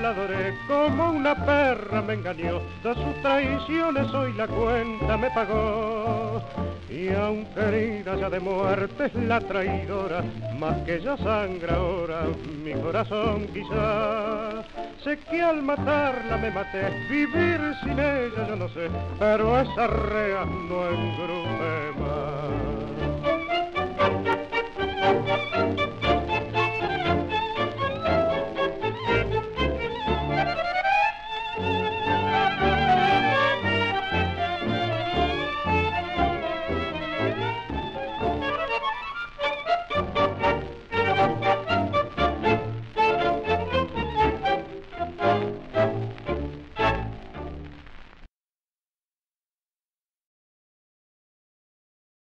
la adoré, como una perra me engañó, de sus traiciones hoy la cuenta me pagó. Y aunque herida ya de muerte es la traidora, más que ya sangra ahora mi corazón quizás. Sé que al matarla me maté, vivir sin ella yo no sé, pero esa rea no engrume más.